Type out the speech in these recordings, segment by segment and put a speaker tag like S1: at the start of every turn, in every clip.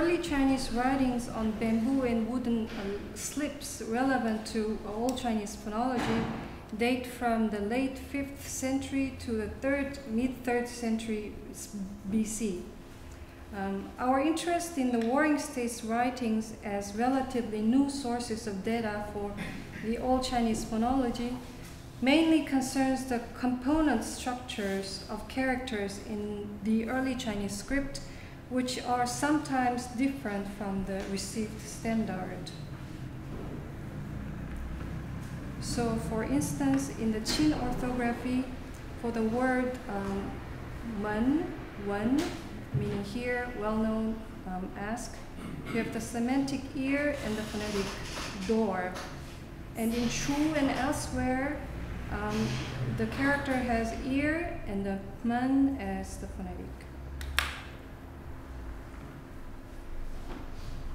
S1: early Chinese writings on bamboo and wooden uh, slips relevant to Old Chinese phonology date from the late 5th century to the third, mid 3rd century BC. Um, our interest in the Warring States writings as relatively new sources of data for the Old Chinese phonology mainly concerns the component structures of characters in the early Chinese script, which are sometimes different from the received standard. So, for instance, in the Qin orthography, for the word um, wen, meaning here, well known, um, ask, you have the semantic ear and the phonetic door. And in Chu and elsewhere, um, the character has ear and the man as the phonetic.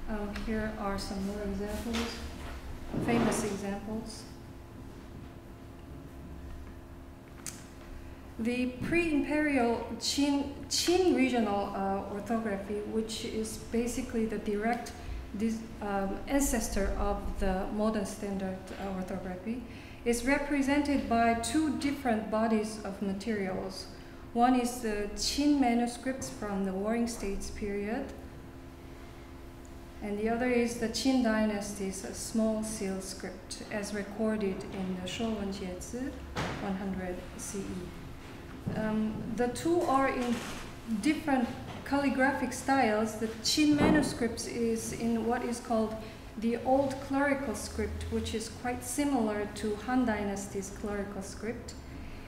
S1: Um, here are some more examples, famous examples. The pre-imperial Qin, Qin regional uh, orthography, which is basically the direct this, um, ancestor of the modern standard uh, orthography, is represented by two different bodies of materials. One is the Qin manuscripts from the Warring States period, and the other is the Qin dynasty's small seal script as recorded in the Shuowen Jiezi 100 CE. Um, the two are in different calligraphic styles. The Qin manuscripts is in what is called the old clerical script, which is quite similar to Han Dynasty's clerical script.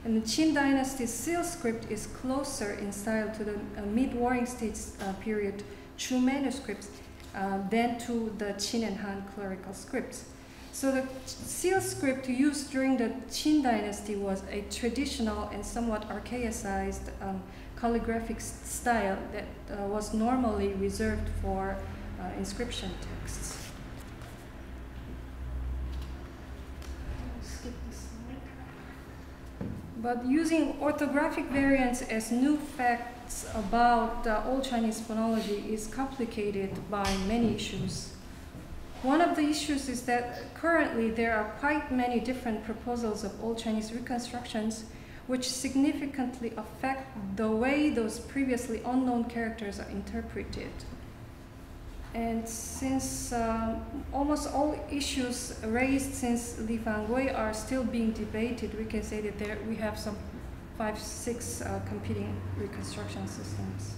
S1: And the Qin Dynasty's seal script is closer in style to the uh, mid-Warring States uh, period Chu manuscripts uh, than to the Qin and Han clerical scripts. So the seal script used during the Qin dynasty was a traditional and somewhat archaicized um, calligraphic style that uh, was normally reserved for uh, inscription texts. But using orthographic variants as new facts about uh, Old Chinese phonology is complicated by many issues. One of the issues is that currently there are quite many different proposals of Old Chinese reconstructions which significantly affect the way those previously unknown characters are interpreted. And since um, almost all issues raised since Li Fang-Kuei are still being debated, we can say that there we have some five, six uh, competing reconstruction systems.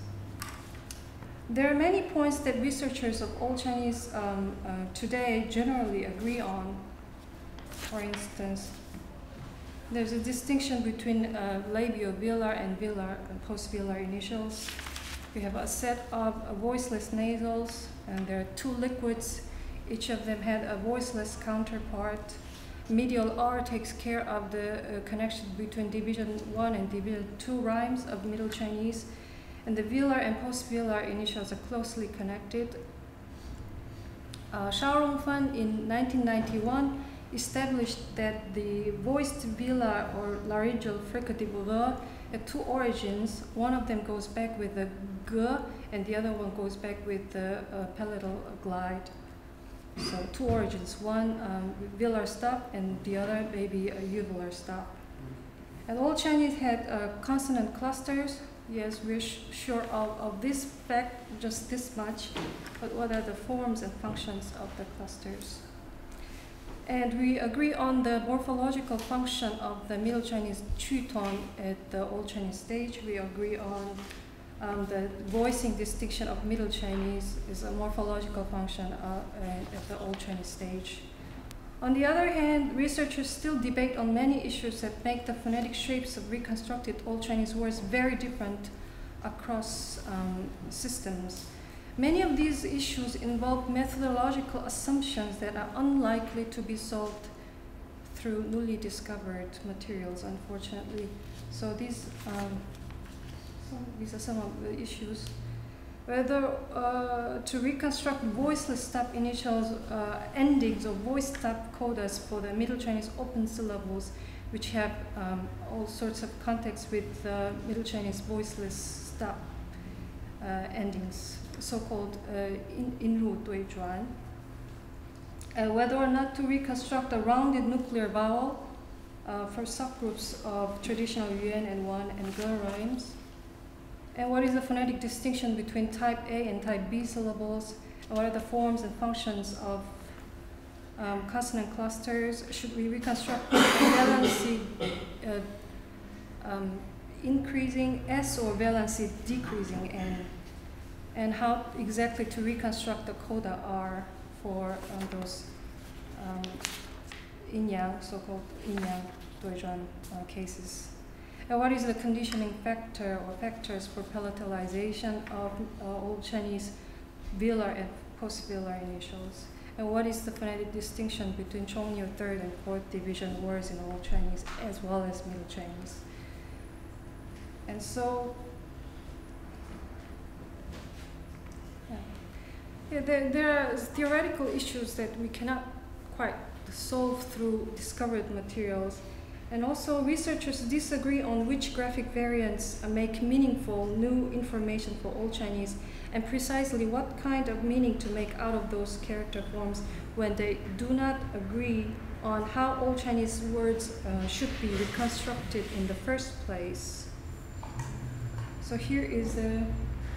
S1: There are many points that researchers of Old Chinese um, uh, today generally agree on. For instance, there's a distinction between uh, labio-velar and velar and post-velar initials. We have a set of voiceless nasals, and there are two liquids. Each of them had a voiceless counterpart. Medial R takes care of the uh, connection between division 1 and division 2 rhymes of Middle Chinese, and the velar and post-velar initials are closely connected. Uh, Shao Rongfen in 1991 established that the voiced velar or laryngeal fricative R had two origins. One of them goes back with the g, and the other one goes back with the uh, palatal glide. So two origins, one um, velar stop and the other maybe a uvular stop. And all Chinese had uh, consonant clusters. Yes, we're sure of, of this fact, just this much, but what are the forms and functions of the clusters? And we agree on the morphological function of the Middle Chinese qu tone at the Old Chinese stage. We agree on um, the voicing distinction of Middle Chinese is a morphological function uh, at the Old Chinese stage. On the other hand, researchers still debate on many issues that make the phonetic shapes of reconstructed Old Chinese words very different across um, systems. Many of these issues involve methodological assumptions that are unlikely to be solved through newly discovered materials, unfortunately. So these um, these are some of the issues. Whether uh, to reconstruct voiceless stop initials, uh, endings, or voice stop codas for the Middle Chinese open syllables, which have um, all sorts of context with the Middle Chinese voiceless stop. uh, endings, so-called uh, in, Yinru Duizhuan. Uh, whether or not to reconstruct a rounded nuclear vowel uh, for subgroups of traditional Yuan and Wan and Ge rhymes. And what is the phonetic distinction between type A and type B syllables? And what are the forms and functions of um, consonant clusters? Should we reconstruct valency uh, um, increasing S or valency decreasing N? And how exactly to reconstruct the coda R for um, those um, yin-yang, so-called yin-yang uh, cases. And what is the conditioning factor or factors for palatalization of uh, Old Chinese velar and post-velar initials? And what is the phonetic distinction between Chongniu third and fourth division words in Old Chinese as well as Middle Chinese? And so Yeah, there, there are theoretical issues that we cannot quite solve through discovered materials. And also, researchers disagree on which graphic variants make meaningful new information for Old Chinese and precisely what kind of meaning to make out of those character forms when they do not agree on how Old Chinese words uh, should be reconstructed in the first place. So here is an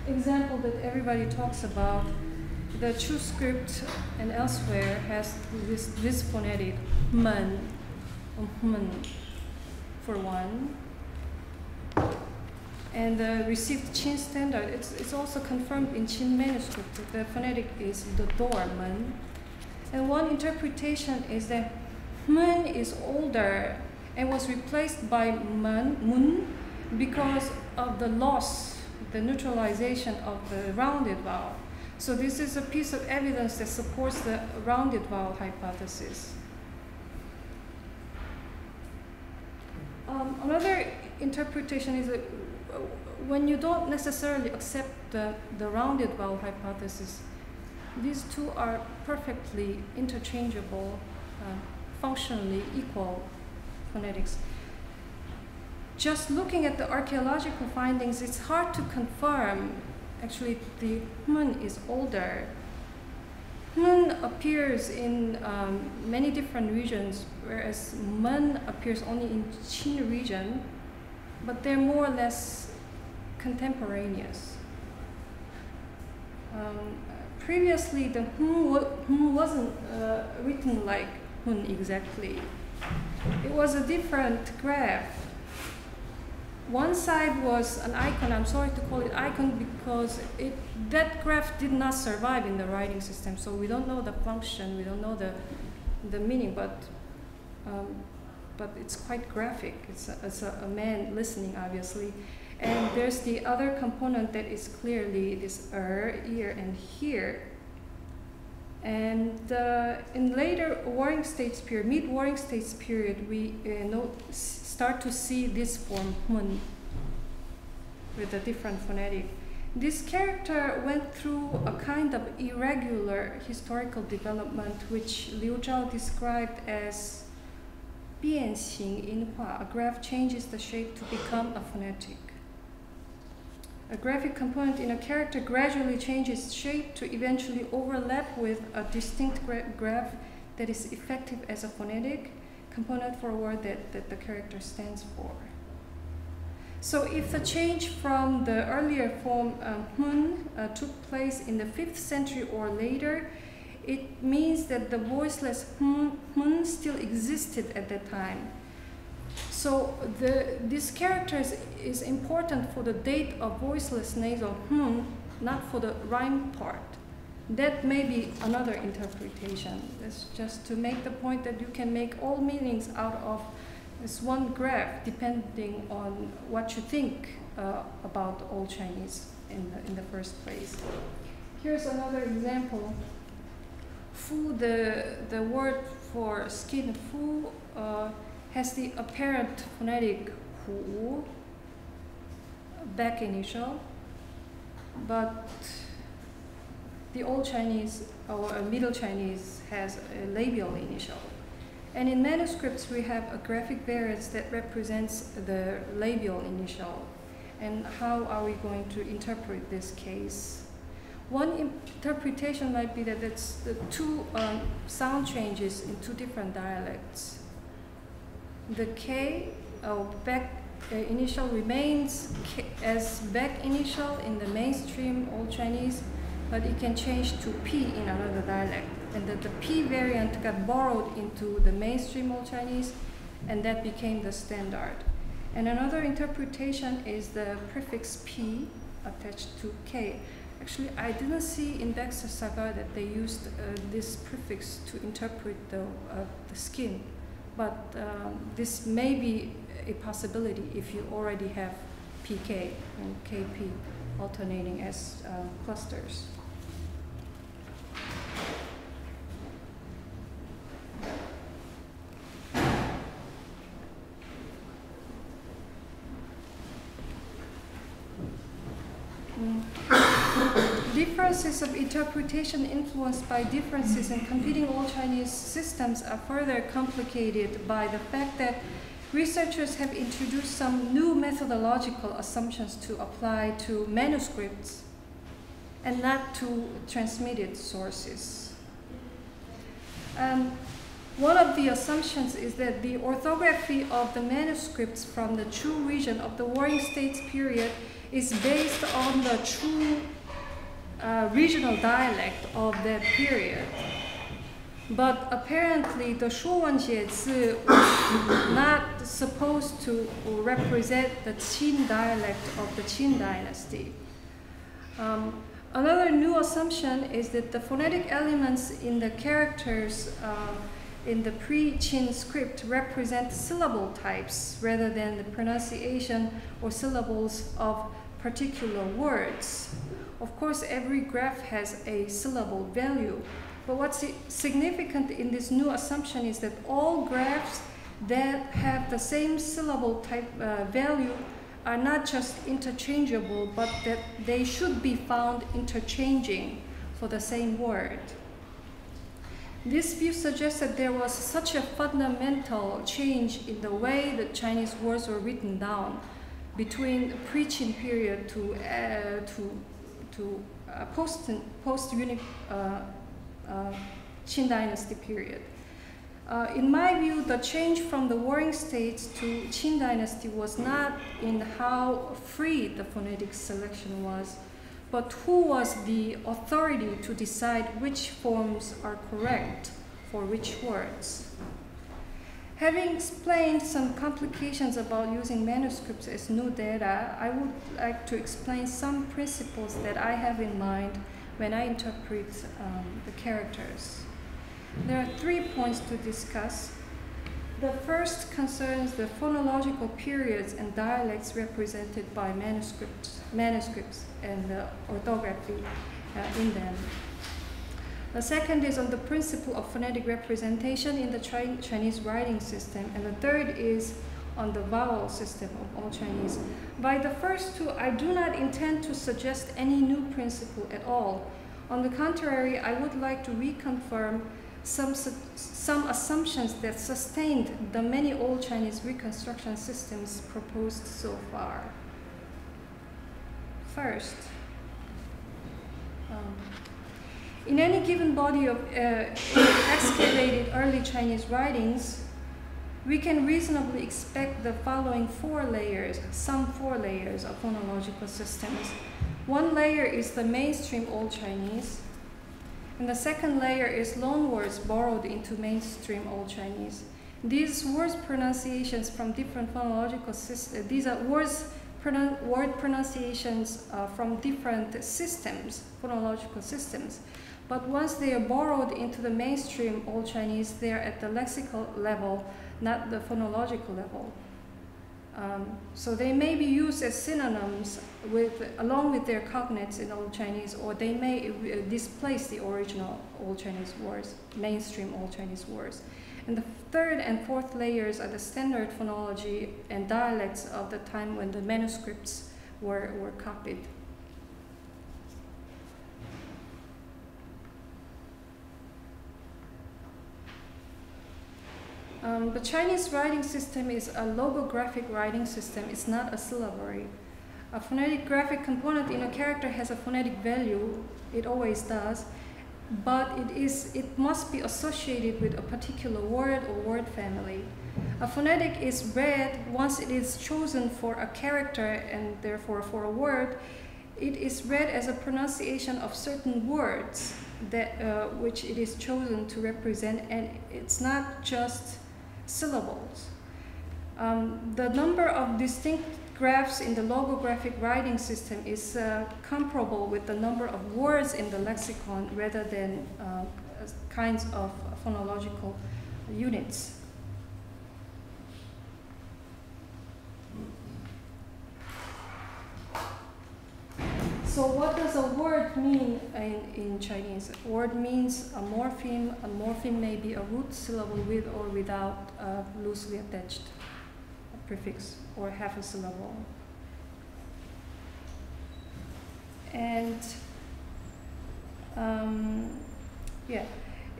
S1: example that everybody talks about the Chu script and elsewhere has this, this phonetic men for one. And the received Qin standard, it's, it's also confirmed in Qin manuscript. The phonetic is the door, men. And one interpretation is that men is older and was replaced by man, mun, because of the loss, the neutralization of the rounded vowel. So this is a piece of evidence that supports the rounded vowel hypothesis. Um, another interpretation is that uh, when you don't necessarily accept the, the rounded vowel hypothesis, these two are perfectly interchangeable, uh, functionally equal phonetics. Just looking at the archaeological findings, it's hard to confirm actually the human is older. Human appears in um, many different regions, whereas Men appears only in Qin region, but they're more or less contemporaneous. Um, previously, the Hun, wasn't uh, written like Hun exactly. It was a different graph one side was an icon. I'm sorry to call it icon because it, that graph did not survive in the writing system. So we don't know the function, we don't know the, the meaning, but, um, but it's quite graphic. It's, a, it's a, a, man listening, obviously. And there's the other component that is clearly this er, ear, and here. And uh, in later Warring States period, mid-Warring States period, we uh, know, start to see this form mun with a different phonetic. This character went through a kind of irregular historical development, which Liu Zhao described as 变形 in a graph changes the shape to become a phonetic. A graphic component in a character gradually changes shape to eventually overlap with a distinct gra graph that is effective as a phonetic component for a word that, that the character stands for. So if the change from the earlier form uh, hun uh, took place in the 5th century or later, it means that the voiceless hun, still existed at that time. So the, this character is, is important for the date of voiceless nasal hun, not for the rhyme part. That may be another interpretation. It's just to make the point that you can make all meanings out of this one graph depending on what you think uh, about Old Chinese in the, in the first place. Here's another example. Fu, the, the word for skin, fu, uh, has the apparent phonetic hu, back initial, but the Old Chinese or Middle Chinese has a labial initial. And in manuscripts, we have a graphic variance that represents the labial initial. and how are we going to interpret this case? One interpretation might be that it's the two um, sound changes in two different dialects. The K uh, back uh, initial remains K as back initial in the mainstream Old Chinese, but it can change to P in another dialect. And that the P variant got borrowed into the mainstream Old Chinese, and that became the standard. And another interpretation is the prefix P attached to K. Actually, I didn't see in Baxter Sagart that they used uh, this prefix to interpret the, uh, the skin, but um, this may be a possibility if you already have PK and KP alternating as uh, clusters. Differences of interpretation influenced by differences in competing Old Chinese systems are further complicated by the fact that researchers have introduced some new methodological assumptions to apply to manuscripts and not to transmitted sources. Um, one of the assumptions is that the orthography of the manuscripts from the Chu region of the Warring States period is based on the Chu uh, regional dialect of that period. But apparently, the Shuowen Jiezi was not supposed to represent the Qin dialect of the Qin dynasty. Um, another new assumption is that the phonetic elements in the characters uh, in the pre-Qin script represent syllable types rather than the pronunciation or syllables of particular words. Of course, every graph has a syllable value, but what's significant in this new assumption is that all graphs that have the same syllable type uh, value are not just interchangeable, but that they should be found interchanging for the same word. This view suggests that there was such a fundamental change in the way that Chinese words were written down between the pre-Qin period to, uh, to, to uh, post, post uni, uh, uh, Qin dynasty period. Uh, in my view, the change from the warring states to Qin dynasty was not in how free the phonetic selection was, but who was the authority to decide which forms are correct for which words. Having explained some complications about using manuscripts as new data, I would like to explain some principles that I have in mind when I interpret um, the characters. There are three points to discuss. The first concerns the phonological periods and dialects represented by manuscripts, manuscripts and the orthography uh, in them. The second is on the principle of phonetic representation in the Chinese writing system. And the third is on the vowel system of Old Chinese. By the first two, I do not intend to suggest any new principle at all. On the contrary, I would like to reconfirm some, some assumptions that sustained the many Old Chinese reconstruction systems proposed so far. First, um, in any given body of uh, excavated early Chinese writings, we can reasonably expect the following four layers, some four layers of phonological systems. One layer is the mainstream Old Chinese, and the second layer is loanwords borrowed into mainstream Old Chinese. These words pronunciations from different phonological systems, these are words word pronunciations uh, from different systems, phonological systems. But once they are borrowed into the mainstream Old Chinese, they are at the lexical level, not the phonological level. Um, so they may be used as synonyms with, along with their cognates in Old Chinese, or they may uh, displace the original Old Chinese words, mainstream Old Chinese words. And the third and fourth layers are the standard phonology and dialects of the time when the manuscripts were, were copied. Um, the Chinese writing system is a logographic writing system. It's not a syllabary. A phonetic graphic component in a character has a phonetic value, it always does, but it, is, it must be associated with a particular word or word family. A phonetic is read once it is chosen for a character and therefore for a word. It is read as a pronunciation of certain words that, uh, which it is chosen to represent, and it's not just syllables. Um, the number of distinct graphs in the logographic writing system is uh, comparable with the number of words in the lexicon rather than uh, kinds of phonological units. So what does a word mean in, in Chinese? A word means a morpheme. A morpheme may be a root syllable with or without a loosely attached prefix or half a syllable. And um, yeah,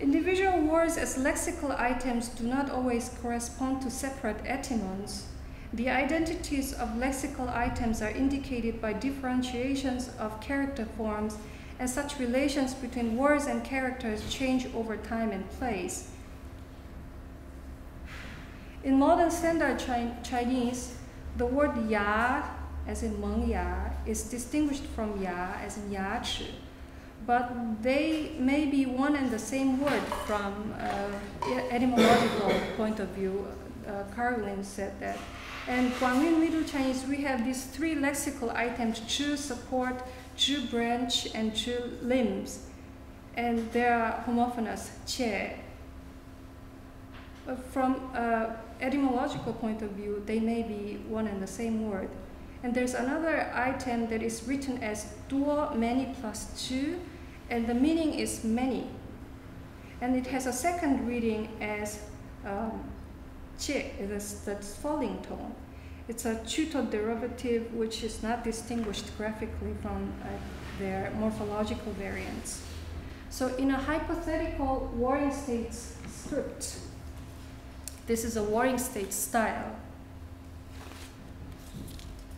S1: individual words as lexical items do not always correspond to separate etymons the identities of lexical items are indicated by differentiations of character forms, and such relations between words and characters change over time and place. In modern standard Chinese, the word ya, as in meng ya, is distinguished from ya, as in ya chi. But they may be one and the same word from uh, etymological point of view. Uh, said that and Guangyun Middle Chinese, we have these three lexical items, chu support, chu branch, and chu limbs. And they are homophonous, che. But from an etymological point of view, they may be one and the same word. And there's another item that is written as duo, many two, and the meaning is many. And it has a second reading as um, che is falling tone. It's a Chuto derivative which is not distinguished graphically from uh, their morphological variants. So in a hypothetical warring states script, this is a warring state style.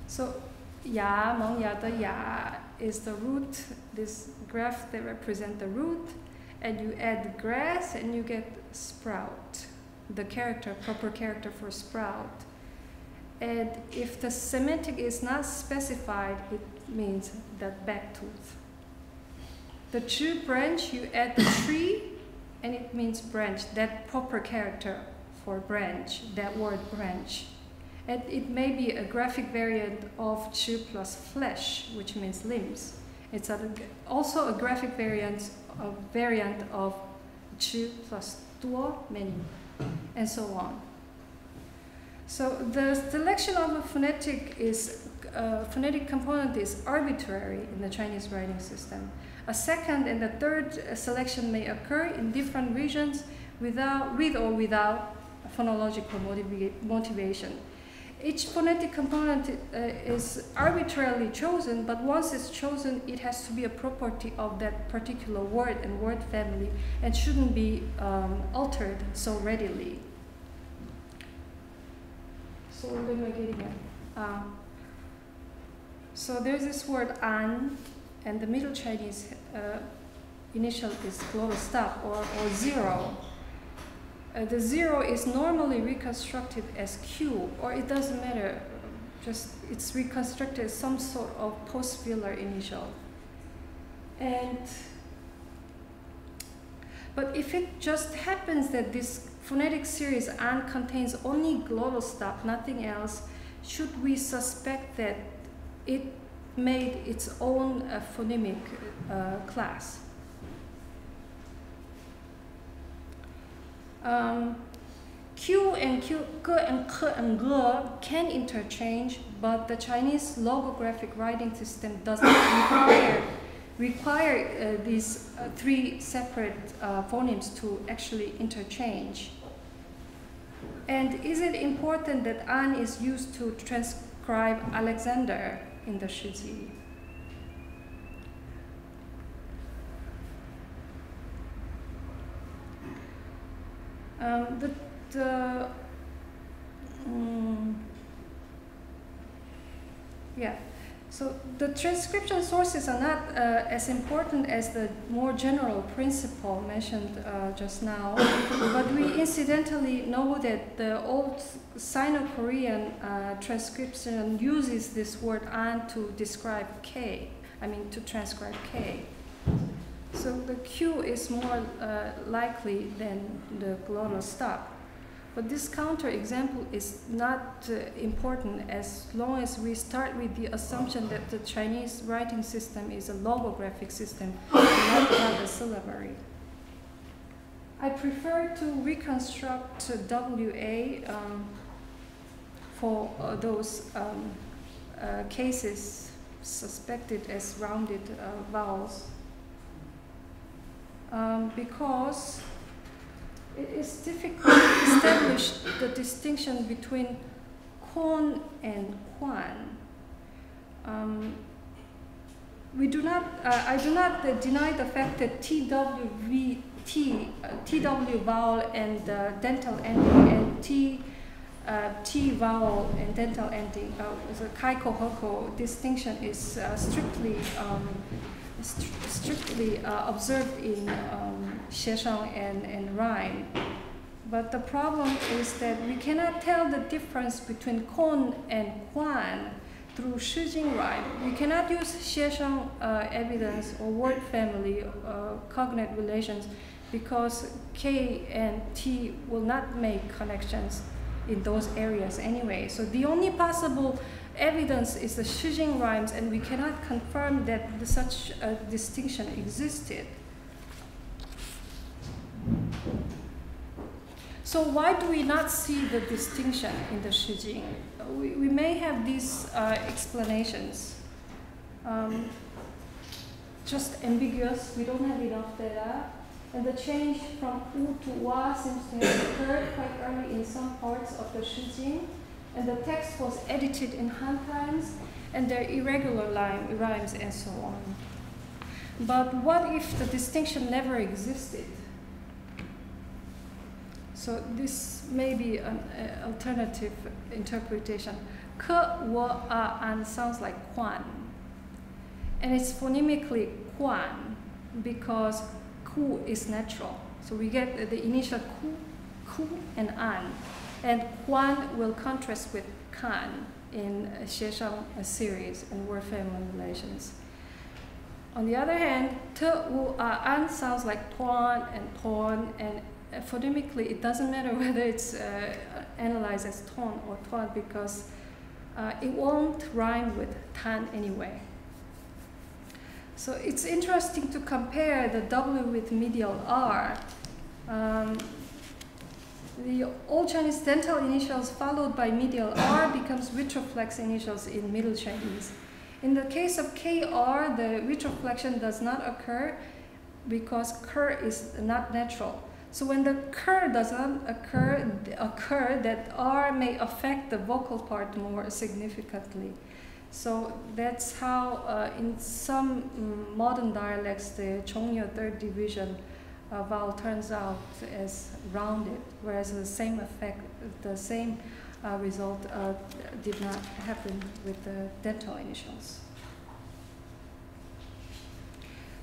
S1: So ya, meng ya, the ya is the root, this graph that represent the root, and you add grass and you get sprout the character, proper character for sprout. And if the semantic is not specified, it means that back tooth. The true branch, you add the tree, and it means branch, that proper character for branch, that word branch. And it may be a graphic variant of chu plus flesh, which means limbs. It's a, also a graphic variant, a variant of chu plus duo, and so on. So the selection of a phonetic is uh, phonetic component is arbitrary in the Chinese writing system. A second and a third selection may occur in different regions without, with or without phonological motiva motivation. Each phonetic component uh, is arbitrarily chosen, but once it's chosen, it has to be a property of that particular word and word family and shouldn't be um, altered so readily. So? Uh, so there's this word an, and the Middle Chinese uh, initial is glottal stop or, or zero. Uh, the zero is normally reconstructed as Q, or it doesn't matter, just it's reconstructed as some sort of post-velar initial. And but if it just happens that this phonetic series and contains only glottal stop, nothing else, should we suspect that it made its own uh, phonemic uh, class? Um, Q and Q, G and K and G can interchange, but the Chinese logographic writing system does not require require uh, these uh, three separate uh, phonemes to actually interchange. And is it important that an is used to transcribe Alexander in the Shizi? Um, the, the um, yeah, So the transcription sources are not uh, as important as the more general principle mentioned uh, just now, but we incidentally know that the old Sino-Korean uh, transcription uses this word an to describe k, I mean to transcribe k. So the q is more uh, likely than the glottal stop. But this counterexample is not uh, important as long as we start with the assumption that the Chinese writing system is a logographic system, not a syllabary. I prefer to reconstruct WA um, for uh, those um, uh, cases suspected as rounded uh, vowels um, because it is difficult to establish the distinction between Kwon and Kwan. Um, we do not, uh, I do not uh, deny the fact that TWV, T, uh, TW vowel and uh, dental ending and T, uh, T vowel and dental ending, uh, the kaikou hekou distinction is strictly um, st strictly uh, observed in um, and, and Rhyme. But the problem is that we cannot tell the difference between Kon and Kwan through Shijing rhyme. We cannot use Xiesheng uh, evidence or word family uh, cognate relations because K and T will not make connections in those areas anyway. So the only possible evidence is the Shijing rhymes, and we cannot confirm that such a distinction existed. So why do we not see the distinction in the Shijing? We, we may have these uh, explanations. Um, just ambiguous, we don't have enough data. And the change from U to Wa seems to have occurred quite early in some parts of the Shijing and the text was edited in hand times, and there are irregular line, rhymes and so on. But what if the distinction never existed? So this may be an uh, alternative interpretation. Ke, wo, a, an sounds like quan. And it's phonemically quan because ku is natural. So we get the initial ku, ku and an. And Quan will contrast with Kan in Xiesheng series and word family relations. On the other hand, Te Wu An sounds like Tuan and Ton, and phonemically it doesn't matter whether it's uh, analyzed as Ton or Tuan because uh, it won't rhyme with Tan anyway. So it's interesting to compare the W with medial R. Um, the Old Chinese dental initials followed by medial R becomes retroflex initials in Middle Chinese. In the case of KR, the retroflexion does not occur because ker is not natural. So when the ker does not occur, occur, that R may affect the vocal part more significantly. So that's how uh, in some um, modern dialects, the Chongniu third division uh, vowel turns out as rounded, whereas the same effect, the same uh, result uh, did not happen with the dental initials.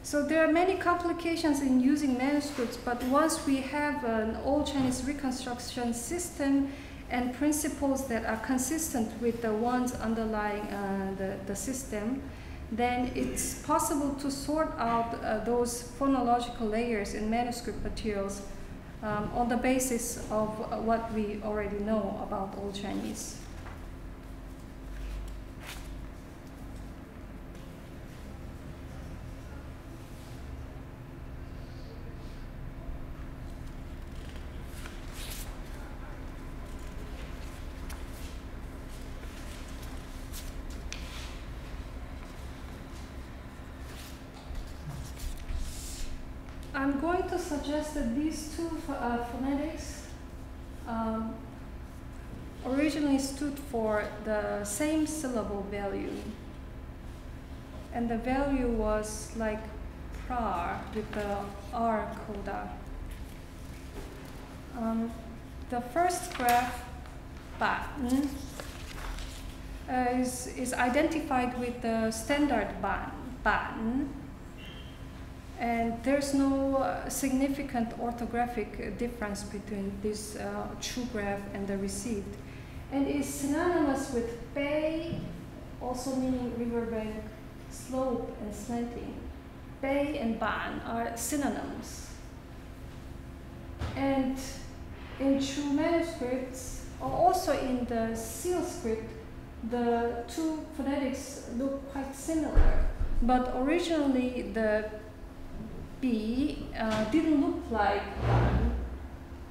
S1: So there are many complications in using manuscripts, but once we have an old Chinese reconstruction system and principles that are consistent with the ones underlying uh, the, the system, then it's possible to sort out uh, those phonological layers in manuscript materials um, on the basis of uh, what we already know about Old Chinese. I'm going to suggest that these two uh, phonetics um, originally stood for the same syllable value. And the value was like prar with the R coda. Um, the first graph, ba, mm, uh, is, is identified with the standard ban, ban and there's no uh, significant orthographic difference between this uh, true graph and the received. And is synonymous with bay, also meaning riverbank, slope, and slanting. Bay and ban are synonyms. And in true manuscripts, or also in the seal script, the two phonetics look quite similar. But originally, the B uh, didn't look like ban.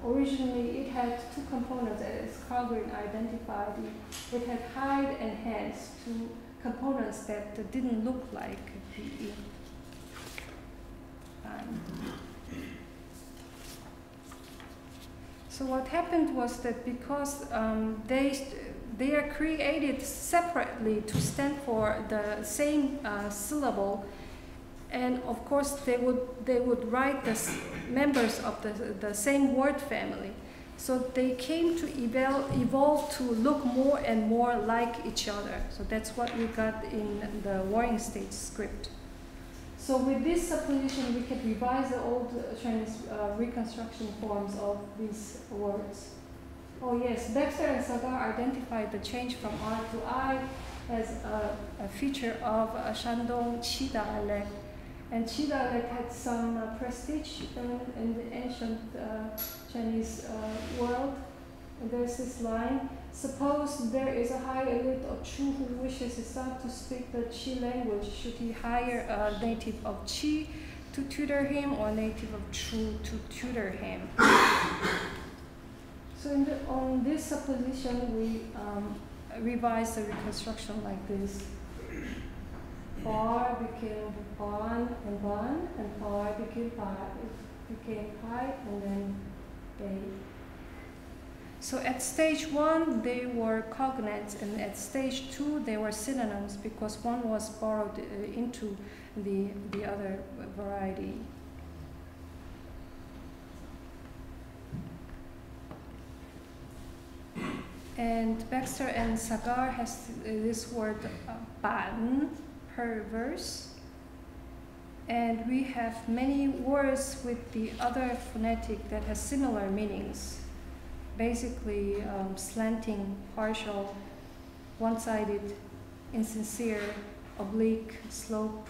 S1: Originally, it had two components, as Karlgren identified. It, it had hide and hands, two components that didn't look like B. So what happened was that because um, they they are created separately to stand for the same uh, syllable, and of course they would they would write the members of the, the same word family. So they came to evolve, evolve to look more and more like each other. So that's what we got in the warring states script. So with this supposition we can revise the old chinese uh, reconstruction forms of these words. Oh yes baxter and Sagart identified the change from r to i as a, a feature of a shandong qi dialect and Qi dialect had some uh, prestige in, in, the ancient uh, Chinese uh, world. And there's this line, suppose there is a high elite of Chu who wishes his son to speak the Qi language, should he hire a native of Qi to tutor him or a native of Chu to tutor him? so the, on this supposition, we um, revise the reconstruction like this. Bar became Bon and Bon, and Pi became Pi, became Pi, and then they. So at stage one, they were cognates, and at stage two, they were synonyms because one was borrowed uh, into the, the other variety. And Baxter and Sagart has this word uh, ban, per verse. And we have many words with the other phonetic that has similar meanings. Basically, um, slanting, partial, one-sided, insincere, oblique, slope,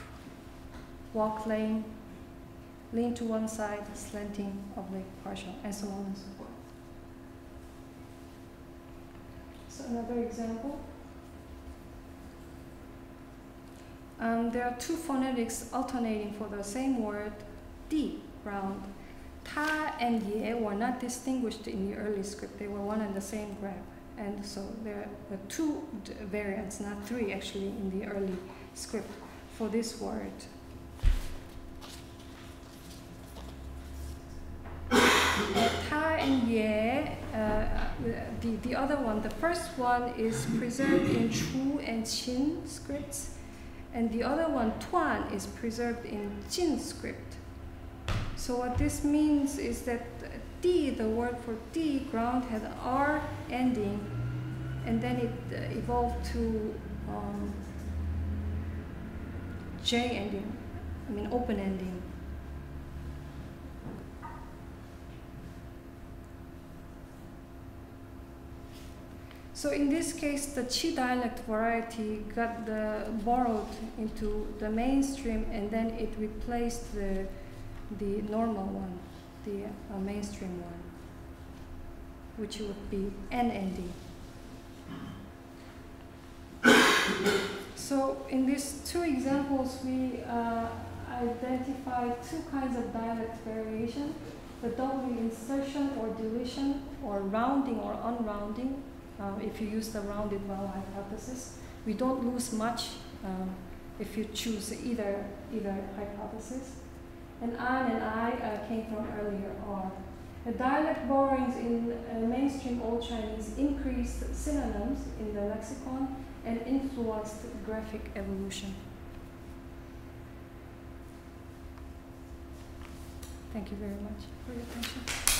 S1: walk lane, lean to one side, slanting, oblique, partial, and so on and so forth. So another example. Um, there are two phonetics alternating for the same word, D round. Ta and ye were not distinguished in the early script. They were one and the same graph. And so there are two variants, not three actually, in the early script for this word. ta and ye, uh, the, the other one, the first one is preserved in Chu and Qin scripts and the other one, Tuan, is preserved in Jin script. So what this means is that D, the word for D, ground had an R ending, and then it uh, evolved to um, J ending, I mean open ending. So in this case, the Qi dialect variety got the, borrowed into the mainstream and then it replaced the, the normal one, the uh, mainstream one, which would be NND. so in these two examples, we uh, identify two kinds of dialect variation, the W insertion or deletion, or rounding or unrounding, um, if you use the rounded vowel hypothesis. We don't lose much um, if you choose either, either hypothesis. And an and I uh, came from earlier R. The dialect borrowings in uh, mainstream Old Chinese increased synonyms in the lexicon and influenced graphic evolution. Thank you very much for your attention.